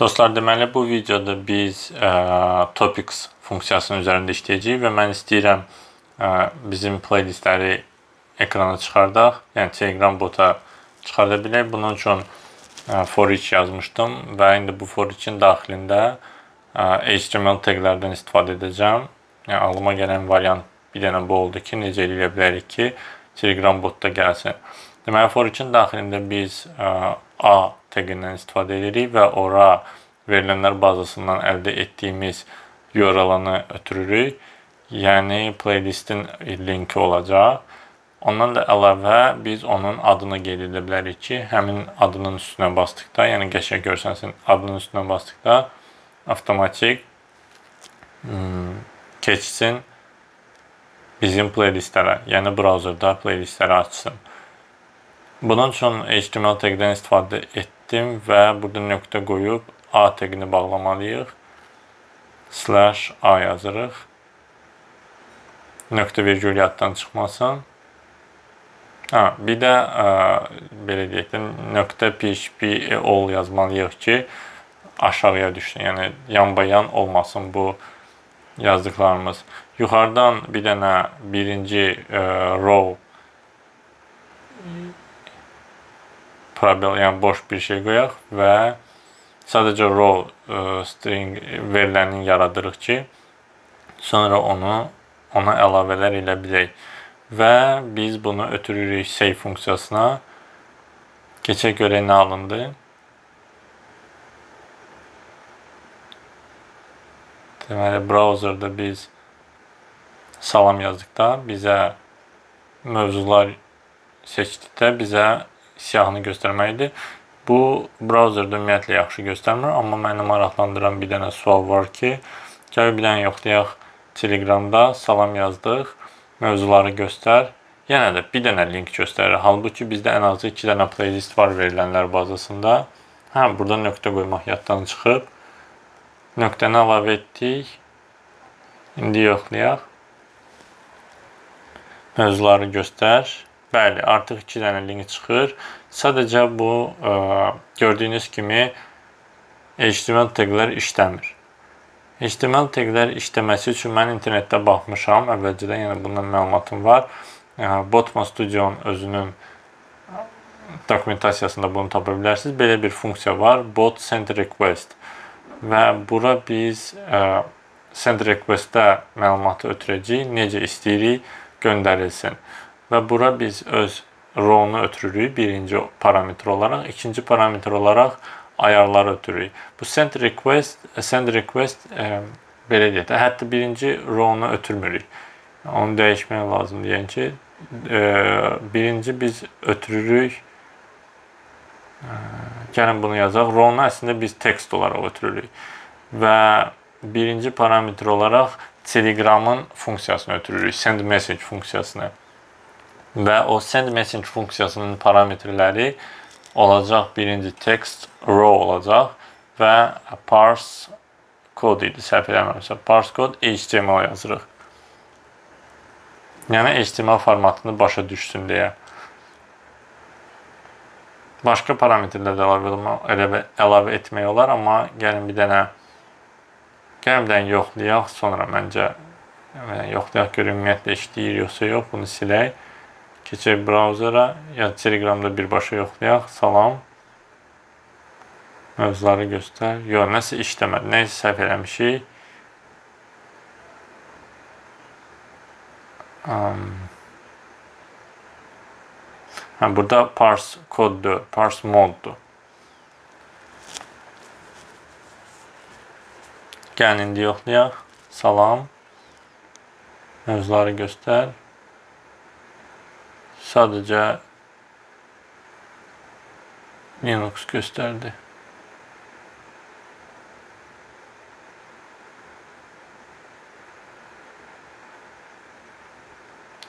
Dostlar, deməli bu videoda biz ə, topics funksiyasının üzərində işləyəcəyik və mən istəyirəm ə, bizim playlistləri ekrana çıxardaq, yəni Telegram bota çıxarda bilək. Bunun üçün ə, for each yazmışdım və indi bu for each-in daxilində ə, HTML taqlərdən istifadə edəcəm. Yəni ağlıma gələn variant bir dənə bu oldu ki, necə eləyə bilərik ki, Telegram botda gəlsin. Deməli for each-in daxilində biz ə, A təqindən istifadə edirik və ora verilənlər bazasından əldə etdiyimiz URL-ını ötürürük. Yəni playlistin linki olacaq. Ondan da əlavə biz onun adını qeyd edə bilərik ki, həmin adının üstünə basdıqda, yəni qəşəng görsənsin, adının üstünə basdıqda avtomatik hmm, keçsin bizim playlistlərə, yəni brauzerdə playlistləri açsın. Bunun üçün HTML tagdən istifadə etdim və burada nöqtə qoyub A təqini bağlamalıyıq. Slash A yazırıq. Nöqtə virgül yaddan çıxmasın. Hə, bir də ə, belə deyək də nöqtə php all yazmalıyıq ki, aşağıya düşsün. Yəni yanbayan olmasın bu yazdıqlarımız. Yuxarıdan bir dənə birinci ə, row probel, yəni boş bir şey qoyaq və sadəcə row ə, string verilənini yaradırıq ki, sonra onu ona əlavələr elə bilək. Və biz bunu ötürürük save funksiyasına. Keçək görək nə alındı. Deməli, browserda biz salam yazdıqda bizə mövzular seçdikdə bizə siyahını göstərməkdir. Bu brauzerdə ümumiyyətlə yaxşı göstərmir, amma məni maraqlandıran bir dənə sual var ki, gəl bir dənə yoxlayaq Telegramda salam yazdıq, mövzuları göstər. Yenə də bir dənə link göstərir. Halbuki bizdə ən azı 2 dənə playlist var verilənlər bazasında. Hə, burada nöqtə qoymaq yaddan çıxıb. Nöqtəni əlavə etdik. İndi yoxlayaq. Mövzuları göstər. Bəli, artıq 2 dənə link çıxır. Sadəcə bu ə, e, gördüyünüz kimi HTML taqlar işləmir. HTML taqlar işləməsi üçün mən internetdə baxmışam. Əvvəlcədən yəni bundan məlumatım var. E, Botman Studio-nun özünün dokumentasiyasında bunu tapa bilərsiniz. Belə bir funksiya var. Bot send request. Və bura biz ə, e, send request-də məlumatı ötürəcəyik. Necə istəyirik göndərilsin. Və bura biz öz row-nu ötürürük birinci parametr olaraq, ikinci parametr olaraq ayarları ötürürük. Bu send request, send request e, belə deyək də, hətta birinci row-nu ötürmürük. Onu dəyişmək lazım deyən ki, e, birinci biz ötürürük e, gəlin bunu yazaq. Row-nu əslində biz text olaraq ötürürük. Və birinci parametr olaraq Telegramın funksiyasını ötürürük, send message funksiyasını və o send message funksiyasının parametrləri olacaq birinci text row olacaq və parse kod idi səhv eləmirəmsə parse kod HTML yazırıq. Yəni HTML formatını başa düşsün deyə. Başqa parametrlər də əlavə, əlavə, etmək olar, amma gəlin bir dənə gəlin bir dənə yoxlayaq, sonra məncə yoxlayaq görək ümumiyyətlə işləyir yoxsa yox, bunu silək. Keçək brauzera, ya Telegramda birbaşa yoxlayaq. Salam. Mövzuları göstər. Yox, nəsə işləmədi. Nəyisə səhv eləmişik. Um, hə, burada parse koddur, parse moddur. Gəlin indi yoxlayaq. Salam. Mövzuları göstər. Sadəcə Linux göstərdi.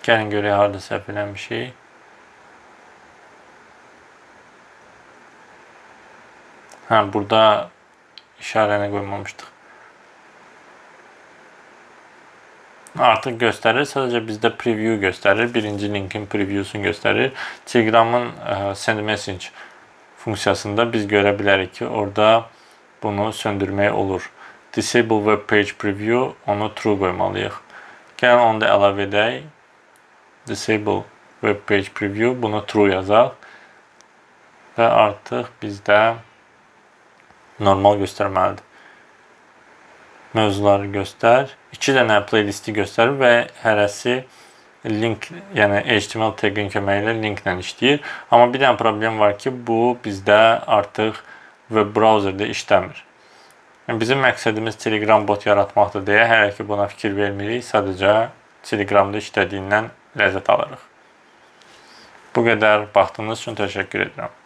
Gəlin görək harda səhv eləmişik. Hə, burada işarəni qoymamışdıq. Artıq göstərir. Sadəcə bizdə preview göstərir. Birinci linkin previewsunu göstərir. Telegramın e, send message funksiyasında biz görə bilərik ki, orada bunu söndürmək olur. Disable web page preview onu true qoymalıyıq. Gəlin onu da əlavə edək. Disable web page preview bunu true yazaq. Və artıq bizdə normal göstərməlidir. Mövzuları göstər. 2 dənə playlisti göstərir və hərəsi link, yəni HTML tagin köməyi ilə linklə işləyir. Amma bir dənə problem var ki, bu bizdə artıq web browserdə işləmir. Bizim məqsədimiz Telegram bot yaratmaqdır deyə hələ ki buna fikir vermirik. Sadəcə Telegramda işlədiyindən ləzzət alırıq. Bu qədər baxdığınız üçün təşəkkür edirəm.